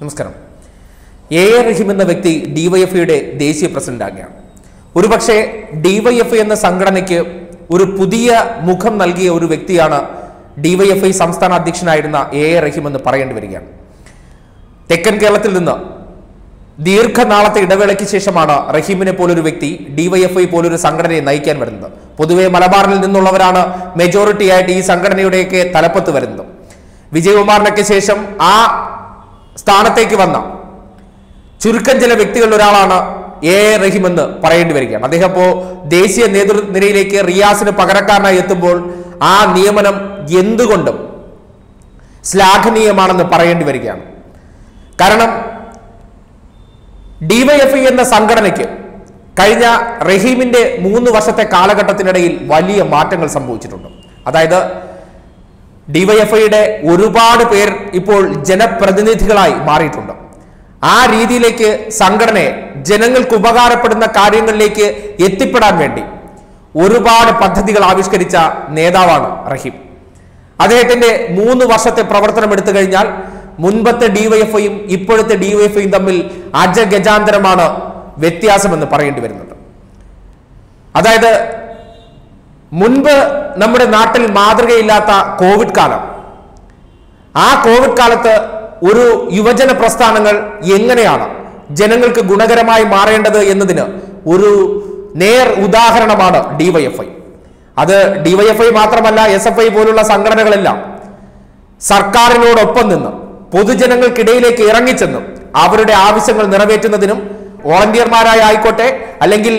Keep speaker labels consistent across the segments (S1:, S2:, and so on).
S1: നമസ്കാരം. A A റഹീം എന്ന വ്യക്തി ഡിവൈഎഫ്ഐയുടെ ദേശീയ പ്രസിഡന്റാകുകയാണ് ഒരുപക്ഷെ ഡിവൈഎഫ്ഐ എന്ന സംഘടനയ്ക്ക് ഒരു പുതിയ മുഖം നൽകിയ ഒരു വ്യക്തിയാണ് ഡിവൈഎഫ്ഐ സംസ്ഥാന അധ്യക്ഷനായിരുന്ന എ എ റഹീം എന്ന് പറയേണ്ടി വരികയാണ്. തെക്കൻ കേരളത്തിൽ നിന്ന് ദീർഘനാളത്തെ ഇടവേളയ്ക്ക് ശേഷമാണ് റഹീമിനെ പോലൊരു വ്യക്തി ഡിവൈഎഫ്ഐ പോലൊരു സംഘടനയെ നയിക്കാൻ വരുന്നത്. പൊതുവെ മലബാറിൽ നിന്നുള്ളവരാണ് മെജോറിറ്റി ആയിട്ട് ഈ സംഘടനയുടെയൊക്കെ തലപ്പത്ത് വരുന്നത്. വിജയകുമാറിനൊക്കെ ശേഷം ആ സ്ഥാനത്തേക്ക് വന്ന ചുരുക്കം ചില വ്യക്തികളിൽ ഒരാളാണ് എ. റഹീം എന്ന് പറയേണ്ടി വരികയാണ്. അദ്ദേഹം ഇപ്പോ ദേശീയ നേതൃനിരയിലേക്ക് റിയാസിന് പകരക്കാരനായി എത്തുമ്പോൾ ആ നിയമനം എന്തുകൊണ്ടും ശ്ലാഘനീയമാണെന്ന് പറയേണ്ടി വരികയാണ്. കാരണം ഡിവൈഎഫ്ഐ എന്ന സംഘടനയ്ക്ക് കഴിഞ്ഞ റഹീമിന്റെ മൂന്ന് വർഷത്തെ കാലഘട്ടത്തിനിടയിൽ വലിയ മാറ്റങ്ങൾ സംഭവിച്ചിട്ടുണ്ട്. അതായത് ഡിവൈഎഫ്ഐയുടെ ഒരുപാട് പേർ ഇപ്പോൾ ജനപ്രതിനിധികളായി മാറിയിട്ടുണ്ട്. ആ രീതിയിലേക്ക് സംഘടനയെ ജനങ്ങൾക്ക് ഉപകാരപ്പെടുന്ന കാര്യങ്ങളിലേക്ക് എത്തിപ്പെടാൻ വേണ്ടി ഒരുപാട് പദ്ധതികൾ ആവിഷ്കരിച്ച നേതാവാണ് റഹീം. അദ്ദേഹത്തിന്റെ മൂന്ന് വർഷത്തെ പ്രവർത്തനം എടുത്തു കഴിഞ്ഞാൽ മുൻപത്തെ ഡിവൈഎഫ്ഐയും ഇപ്പോഴത്തെ ഡിവൈഎഫ്ഐയും തമ്മിൽ അജഗജാന്തരമാണ് വ്യത്യാസമെന്ന് പറയേണ്ടി വരുന്നത് അതായത് മുൻപ് നമ്മുടെ നാട്ടിൽ മാതൃകയില്ലാത്ത കോവിഡ് കാലം. ആ കോവിഡ് കാലത്ത് ഒരു യുവജന പ്രസ്ഥാനങ്ങൾ എങ്ങനെയാണ് ജനങ്ങൾക്ക് ഗുണകരമായി മാറേണ്ടത് എന്നതിന് ഒരു നേർ ഉദാഹരണമാണ് ഡിവൈഎഫ്ഐ അത് ഡിവൈഎഫ്ഐ മാത്രമല്ല എസ് എഫ് ഐ പോലുള്ള സംഘടനകളെല്ലാം സർക്കാരിനോടൊപ്പം നിന്ന് പൊതുജനങ്ങൾക്കിടയിലേക്ക് ഇറങ്ങിച്ചെന്നും അവരുടെ ആവശ്യങ്ങൾ നിറവേറ്റുന്നതിനും വോളണ്ടിയർമാരായി ആയിക്കോട്ടെ അല്ലെങ്കിൽ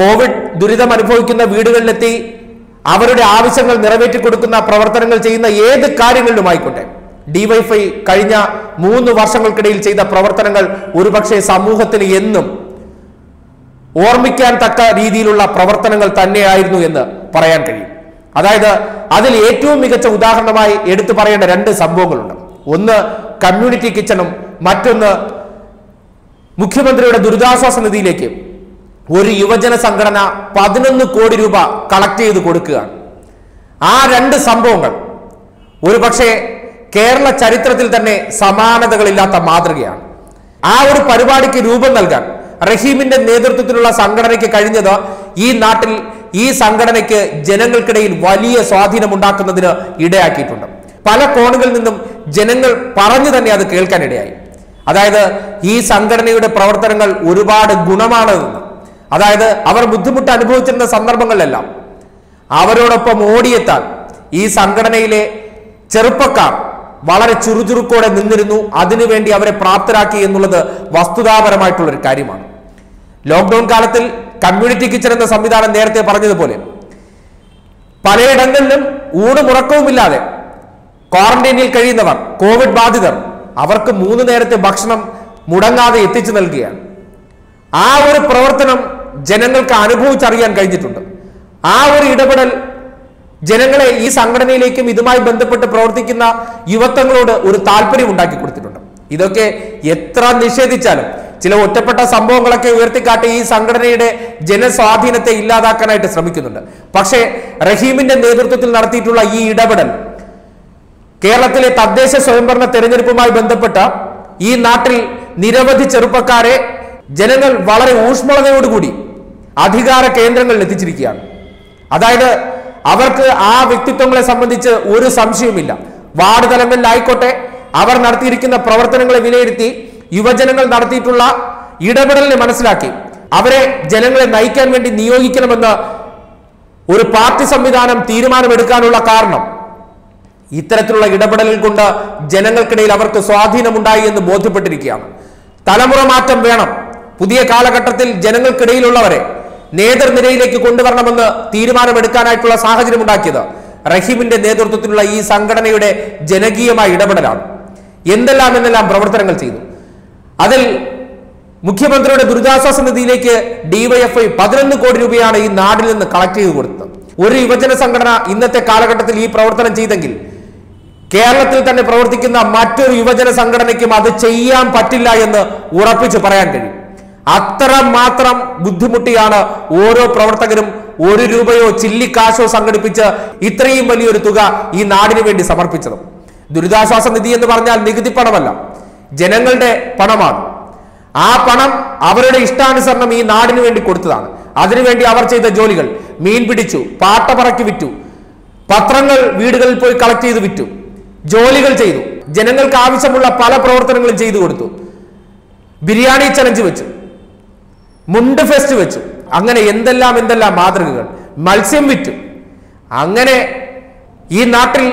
S1: കോവിഡ് ദുരിതം അനുഭവിക്കുന്ന വീടുകളിലെത്തി അവരുടെ ആവശ്യങ്ങൾ നിറവേറ്റി കൊടുക്കുന്ന പ്രവർത്തനങ്ങൾ ചെയ്യുന്ന ഏത് കാര്യങ്ങളിലും ആയിക്കോട്ടെ ഡിവൈഫൈ കഴിഞ്ഞ മൂന്ന് വർഷങ്ങൾക്കിടയിൽ ചെയ്ത പ്രവർത്തനങ്ങൾ ഒരുപക്ഷെ സമൂഹത്തിന് എന്നും ഓർമ്മിക്കാൻ തക്ക രീതിയിലുള്ള പ്രവർത്തനങ്ങൾ തന്നെയായിരുന്നു എന്ന് പറയാൻ കഴിയും. അതായത് അതിൽ ഏറ്റവും മികച്ച ഉദാഹരണമായി എടുത്തു പറയേണ്ട രണ്ട് സംഭവങ്ങളുണ്ട്. ഒന്ന് കമ്മ്യൂണിറ്റി കിച്ചണും മറ്റൊന്ന് മുഖ്യമന്ത്രിയുടെ ദുരിതാശ്വാസ നിധിയിലേക്ക് ഒരു യുവജന സംഘടന പതിനൊന്ന് കോടി രൂപ കളക്ട് ചെയ്ത് കൊടുക്കുകയാണ്. ആ രണ്ട് സംഭവങ്ങൾ ഒരുപക്ഷെ കേരള ചരിത്രത്തിൽ തന്നെ സമാനതകളില്ലാത്ത മാതൃകയാണ്. ആ ഒരു പരിപാടിക്ക് രൂപം നൽകാൻ റഹീമിന്റെ നേതൃത്വത്തിലുള്ള സംഘടനയ്ക്ക് കഴിഞ്ഞത് ഈ നാട്ടിൽ ഈ സംഘടനയ്ക്ക് ജനങ്ങൾക്കിടയിൽ വലിയ സ്വാധീനം ഉണ്ടാക്കുന്നതിന് ഇടയാക്കിയിട്ടുണ്ട്. പല കോണുകളിൽ നിന്നും ജനങ്ങൾ പറഞ്ഞു തന്നെ അത് കേൾക്കാനിടയായി അതായത് ഈ സംഘടനയുടെ പ്രവർത്തനങ്ങൾ ഒരുപാട് ഗുണമാണെന്ന് അതായത് അവർ ബുദ്ധിമുട്ട് അനുഭവിച്ചിരുന്ന സന്ദർഭങ്ങളിലെല്ലാം. അവരോടൊപ്പം ഓടിയെത്താൻ ഈ സംഘടനയിലെ ചെറുപ്പക്കാർ വളരെ ചുറുചുറുക്കോടെ നിന്നിരുന്നു. അതിനുവേണ്ടി അവരെ പ്രാപ്തരാക്കി എന്നുള്ളത് വസ്തുതാപരമായിട്ടുള്ളൊരു കാര്യമാണ്. ലോക്ക്ഡൌൺ കാലത്തിൽ കമ്മ്യൂണിറ്റി കിച്ചൺ എന്ന സംവിധാനം നേരത്തെ പറഞ്ഞതുപോലെ പലയിടങ്ങളിലും ഊണുമുറക്കവുമില്ലാതെ ക്വാറന്റൈനിൽ കഴിയുന്നവർ കോവിഡ് ബാധിതർ അവർക്ക് മൂന്ന് നേരത്തെ ഭക്ഷണം മുടങ്ങാതെ എത്തിച്ചു നൽകുകയാണ്. ആ ഒരു പ്രവർത്തനം ജനങ്ങൾക്ക് അനുഭവിച്ചറിയാൻ കഴിഞ്ഞിട്ടുണ്ട്. ആ ഒരു ഇടപെടൽ ജനങ്ങളെ ഈ സംഘടനയിലേക്കും ഇതുമായി ബന്ധപ്പെട്ട് പ്രവർത്തിക്കുന്ന യുവത്വങ്ങളോട് ഒരു താല്പര്യം ഉണ്ടാക്കി കൊടുത്തിട്ടുണ്ട്. ഇതൊക്കെ എത്ര നിഷേധിച്ചാലും ചില ഒറ്റപ്പെട്ട സംഭവങ്ങളൊക്കെ ഉയർത്തിക്കാട്ടി ഈ സംഘടനയുടെ ജനസ്വാധീനത്തെ ഇല്ലാതാക്കാനായിട്ട് ശ്രമിക്കുന്നുണ്ട്. പക്ഷേ റഹീമിന്റെ നേതൃത്വത്തിൽ നടത്തിയിട്ടുള്ള ഈ ഇടപെടൽ കേരളത്തിലെ തദ്ദേശ സ്വയംഭരണ തെരഞ്ഞെടുപ്പുമായി ബന്ധപ്പെട്ട ഈ നാട്ടിൽ നിരവധി ചെറുപ്പക്കാരെ ജനങ്ങൾ വളരെ ഊഷ്മളതയോടുകൂടി അധികാര കേന്ദ്രങ്ങളിൽ എത്തിച്ചിരിക്കുകയാണ്. അതായത് അവർക്ക് ആ വ്യക്തിത്വങ്ങളെ സംബന്ധിച്ച് ഒരു സംശയവുമില്ല. വാർഡ് തലങ്ങളിലായിക്കോട്ടെ അവർ നടത്തിയിരിക്കുന്ന പ്രവർത്തനങ്ങളെ വിലയിരുത്തി യുവജനങ്ങൾ നടത്തിയിട്ടുള്ള ഇടപെടലിനെ മനസ്സിലാക്കി അവരെ ജനങ്ങളെ നയിക്കാൻ വേണ്ടി നിയോഗിക്കണമെന്ന് ഒരു പാർട്ടി സംവിധാനം തീരുമാനമെടുക്കാനുള്ള കാരണം. ഇത്തരത്തിലുള്ള ഇടപെടലിൽ കൊണ്ട് ജനങ്ങൾക്കിടയിൽ അവർക്ക് സ്വാധീനമുണ്ടായി എന്ന് ബോധ്യപ്പെട്ടിരിക്കുകയാണ്. തലമുറ മാറ്റം വേണം. പുതിയ കാലഘട്ടത്തിൽ ജനങ്ങൾക്കിടയിലുള്ളവരെ നേതൃനിരയിലേക്ക് കൊണ്ടുവരണമെന്ന് തീരുമാനമെടുക്കാനായിട്ടുള്ള സാഹചര്യം ഉണ്ടാക്കിയത് റഹീമിന്റെ നേതൃത്വത്തിലുള്ള ഈ സംഘടനയുടെ ജനകീയമായ ഇടപെടലാണ്. എന്തെല്ലാം എന്നെല്ലാം പ്രവർത്തനങ്ങൾ ചെയ്തു. അതിൽ മുഖ്യമന്ത്രിയുടെ ദുരിതാശ്വാസ നിധിയിലേക്ക് ഡിവൈഎഫ്ഐ പതിനൊന്ന് കോടി രൂപയാണ് ഈ നാടിൽ നിന്ന് കളക്ട് ചെയ്ത് കൊടുത്തത്. ഒരു യുവജന സംഘടന ഇന്നത്തെ കാലഘട്ടത്തിൽ ഈ പ്രവർത്തനം ചെയ്തെങ്കിൽ കേരളത്തിൽ തന്നെ പ്രവർത്തിക്കുന്ന മറ്റൊരു യുവജന സംഘടനയ്ക്കും അത് ചെയ്യാൻ പറ്റില്ല എന്ന് ഉറപ്പിച്ച് പറയാൻ കഴിയും. അത്ര മാത്രം ബുദ്ധിമുട്ടിയാണ് ഓരോ പ്രവർത്തകരും ഒരു രൂപയോ ചില്ലിക്കാശോ സംഘടിപ്പിച്ച് ഇത്രയും വലിയൊരു തുക ഈ നാടിനു വേണ്ടി സമർപ്പിച്ചത്. ദുരിതാശ്വാസ നിധി എന്ന് പറഞ്ഞാൽ നികുതി പണമല്ല ജനങ്ങളുടെ പണമാണ്. ആ പണം അവരുടെ ഇഷ്ടാനുസരണം ഈ നാടിനു വേണ്ടി കൊടുത്തതാണ്. അതിനുവേണ്ടി അവർ ചെയ്ത ജോലികൾ മീൻ പിടിച്ചു പാട്ട പറക്കി വിറ്റു പത്രങ്ങൾ വീടുകളിൽ പോയി കളക്ട് ചെയ്ത് വിറ്റു ജോലികൾ ചെയ്തു ജനങ്ങൾക്ക് ആവശ്യമുള്ള പല പ്രവർത്തനങ്ങളും ചെയ്തു കൊടുത്തു ബിരിയാണി ചലഞ്ച് വെച്ചു മുണ്ട് ഫെസ്റ്റ് വെച്ചു. അങ്ങനെ എന്തെല്ലാം എന്തെല്ലാം മാതൃകകൾ. മത്സ്യം വിറ്റു. അങ്ങനെ ഈ നാട്ടിൽ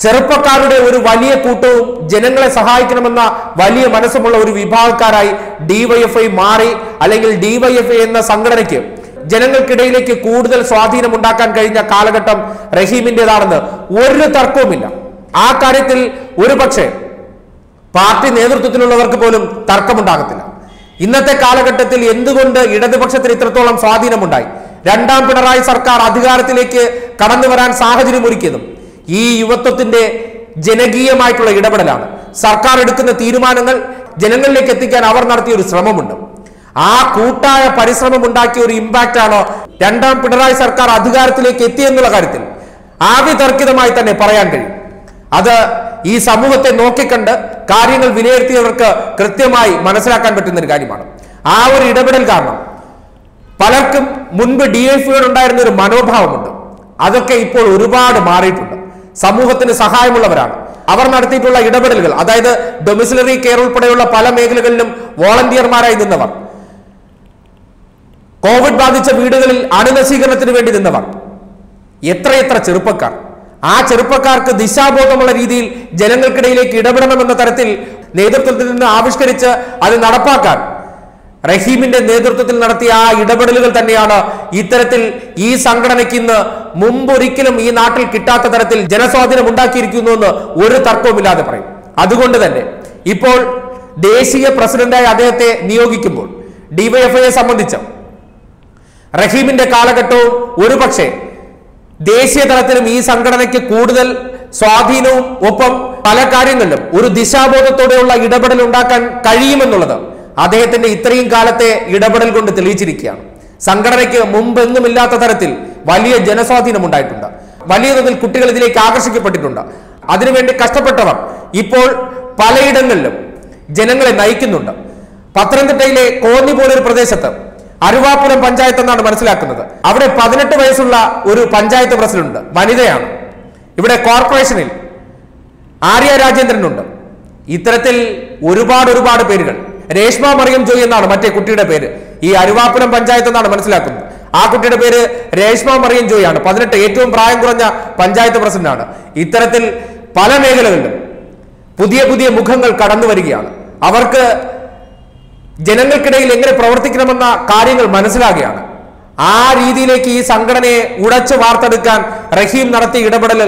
S1: ചെറുപ്പക്കാരുടെ ഒരു വലിയ കൂട്ടവും ജനങ്ങളെ സഹായിക്കണമെന്ന വലിയ മനസ്സുമുള്ള ഒരു വിഭാഗക്കാരായി ഡിവൈഎഫ്ഐ മാറി അല്ലെങ്കിൽ ഡിവൈഎഫ്ഐ എന്ന സംഘടനയ്ക്ക് ജനങ്ങൾക്കിടയിലേക്ക് കൂടുതൽ സ്വാധീനം ഉണ്ടാക്കാൻ കഴിഞ്ഞ കാലഘട്ടം റഹീമിന്റെതാണെന്ന് ഒരു തർക്കവുമില്ല. ആ കാര്യത്തിൽ ഒരു പക്ഷേ പാർട്ടി നേതൃത്വത്തിലുള്ളവർക്ക് പോലും തർക്കമുണ്ടാകത്തില്ല. ഇന്നത്തെ കാലഘട്ടത്തിൽ എന്തുകൊണ്ട് ഇടതുപക്ഷത്തിന് ഇത്രത്തോളം സ്വാധീനമുണ്ടായി? രണ്ടാം പിണറായി സർക്കാർ അധികാരത്തിലേക്ക് കടന്നു വരാൻ സാഹചര്യമൊരുക്കിയതും ഈ യുവത്വത്തിന്റെ ജനകീയമായിട്ടുള്ള ഇടപെടലാണ്. സർക്കാർ എടുക്കുന്ന തീരുമാനങ്ങൾ ജനങ്ങളിലേക്ക് എത്തിക്കാൻ അവർ നടത്തിയ ഒരു ശ്രമമുണ്ട്. ആ കൂട്ടായ പരിശ്രമം ഉണ്ടാക്കിയ ഒരു ഇമ്പാക്റ്റ് ആണോ രണ്ടാം പിണറായി സർക്കാർ അധികാരത്തിലേക്ക് എത്തിയെന്നുള്ള കാര്യത്തിൽ? ആവിതർക്കിതമായി തന്നെ പറയാൻ കഴിയും. അത് ഈ സമൂഹത്തെ നോക്കിക്കണ്ട് കാര്യങ്ങൾ വിലയിരുത്തിയവർക്ക് കൃത്യമായി മനസ്സിലാക്കാൻ പറ്റുന്ന ഒരു കാര്യമാണ്. ആ ഒരു ഇടപെടൽ കാരണം പലർക്കും മുൻപ് ഡി എഫ് ഉണ്ടായിരുന്ന ഒരു മനോഭാവമുണ്ട്. അതൊക്കെ ഇപ്പോൾ ഒരുപാട് മാറിയിട്ടുണ്ട്. സമൂഹത്തിന് സഹായമുള്ളവരാണ്. അവർ നടത്തിയിട്ടുള്ള ഇടപെടലുകൾ അതായത് ഡൊമിസിലറി കെയർ ഉൾപ്പെടെയുള്ള പല മേഖലകളിലും വോളണ്ടിയർമാരായി നിന്നവർ കോവിഡ് ബാധിച്ച വീടുകളിൽ അണുനശീകരണത്തിന് വേണ്ടി നിന്നവർ എത്രയെത്ര ചെറുപ്പക്കാർ ആ ചെറുപ്പക്കാർക്ക് ദിശാബോധമുള്ള രീതിയിൽ ജനങ്ങൾക്കിടയിലേക്ക് ഇടപെടണമെന്ന തരത്തിൽ നേതൃത്വത്തിൽ നിന്ന് ആവിഷ്കരിച്ച് അത് നടപ്പാക്കാൻ റഹീമിന്റെ നേതൃത്വത്തിൽ നടത്തിയ ആ ഇടപെടലുകൾ തന്നെയാണ് ഇത്തരത്തിൽ ഈ സംഘടനയ്ക്ക് ഇന്ന് മുമ്പൊരിക്കലും ഈ നാട്ടിൽ കിട്ടാത്ത തരത്തിൽ ജനസ്വാധീനം ഉണ്ടാക്കിയിരിക്കുന്നു എന്ന് ഒരു തർക്കവുമില്ലാതെ പറയും. അതുകൊണ്ട് തന്നെ ഇപ്പോൾ ദേശീയ പ്രസിഡന്റായി അദ്ദേഹത്തെ നിയോഗിക്കുമ്പോൾ ഡിവൈഎഫ്ഐയെ സംബന്ധിച്ച് റഹീമിന്റെ കാലഘട്ടവും ഒരുപക്ഷെ ദേശീയ തലത്തിലും ഈ സംഘടനയ്ക്ക് കൂടുതൽ സ്വാധീനവും ഒപ്പം പല കാര്യങ്ങളിലും ഒരു ദിശാബോധത്തോടെയുള്ള ഇടപെടൽ ഉണ്ടാക്കാൻ കഴിയുമെന്നുള്ളത് അദ്ദേഹത്തിന്റെ ഇത്രയും കാലത്തെ ഇടപെടൽ കൊണ്ട് തെളിയിച്ചിരിക്കുകയാണ്. സംഘടനയ്ക്ക് മുമ്പെന്നുമില്ലാത്ത തരത്തിൽ വലിയ ജനസ്വാധീനം ഉണ്ടായിട്ടുണ്ട്. വലിയ തോതിൽ കുട്ടികൾ ഇതിലേക്ക് ആകർഷിക്കപ്പെട്ടിട്ടുണ്ട്. അതിനുവേണ്ടി കഷ്ടപ്പെട്ടവർ ഇപ്പോൾ പലയിടങ്ങളിലും ജനങ്ങളെ നയിക്കുന്നുണ്ട്. പത്തനംതിട്ടയിലെ കോന്നി പോലൊരു പ്രദേശത്ത് അരുവാപുരം പഞ്ചായത്ത് എന്നാണ് മനസ്സിലാക്കുന്നത്. അവിടെ പതിനെട്ട് വയസ്സുള്ള ഒരു പഞ്ചായത്ത് പ്രസിഡന്റ് വനിതയാണ്. ഇവിടെ കോർപ്പറേഷനിൽ ആര്യ രാജേന്ദ്രനുണ്ട്. ഇത്തരത്തിൽ ഒരുപാട് ഒരുപാട് പേരുകൾ. രേഷ്മ മറിയം ജോയി എന്നാണ് മറ്റേ കുട്ടിയുടെ പേര്. ഈ അരുവാപുരം പഞ്ചായത്ത് എന്നാണ് മനസ്സിലാക്കുന്നത്. ആ കുട്ടിയുടെ പേര് രേഷ്മ മറിയം ജോയി ആണ്. പതിനെട്ട് ഏറ്റവും പ്രായം കുറഞ്ഞ പഞ്ചായത്ത് പ്രസിഡന്റാണ് ഇത്തരത്തിൽ പല മേഖലകളിലും പുതിയ പുതിയ മുഖങ്ങൾ കടന്നു വരികയാണ് അവർക്ക് ജനങ്ങൾക്കിടയിൽ എങ്ങനെ പ്രവർത്തിക്കണമെന്ന കാര്യങ്ങൾ മനസ്സിലാകുകയാണ്. ആ രീതിയിലേക്ക് ഈ സംഘടനയെ ഉടച്ചു വാർത്തെടുക്കാൻ റഹീം നടത്തിയ ഇടപെടൽ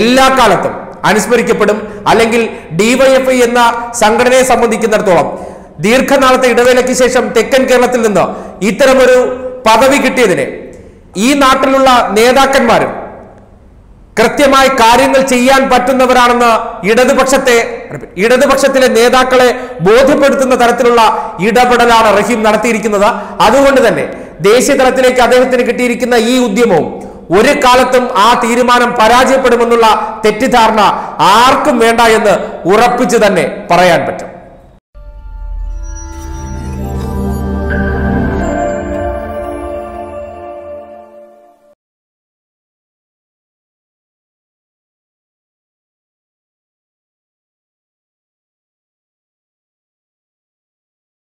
S1: എല്ലാ കാലത്തും അനുസ്മരിക്കപ്പെടും. അല്ലെങ്കിൽ ഡിവൈഎഫ്ഐ എന്ന സംഘടനയെ സംബന്ധിക്കുന്നിടത്തോളം ദീർഘനാളത്തെ ഇടവേളയ്ക്ക് ശേഷം തെക്കൻ കേരളത്തിൽ നിന്ന് ഇത്തരമൊരു പദവി കിട്ടിയതിനെ ഈ നാട്ടിലുള്ള നേതാക്കന്മാരും കൃത്യമായി കാര്യങ്ങൾ ചെയ്യാൻ പറ്റുന്നവരാണെന്ന് ഇടതുപക്ഷത്തെ ഇടതുപക്ഷത്തിലെ നേതാക്കളെ ബോധ്യപ്പെടുത്തുന്ന തരത്തിലുള്ള ഇടപെടലാണ് റഹീം നടത്തിയിരിക്കുന്നത്. അതുകൊണ്ട് തന്നെ ദേശീയ തലത്തിലേക്ക് അദ്ദേഹത്തിന് കിട്ടിയിരിക്കുന്ന ഈ ഉദ്യമവും ഒരു കാലത്തും ആ തീരുമാനം പരാജയപ്പെടുമെന്നുള്ള തെറ്റിദ്ധാരണ ആർക്കും വേണ്ട എന്ന് ഉറപ്പിച്ചു തന്നെ പറയാൻ പറ്റും.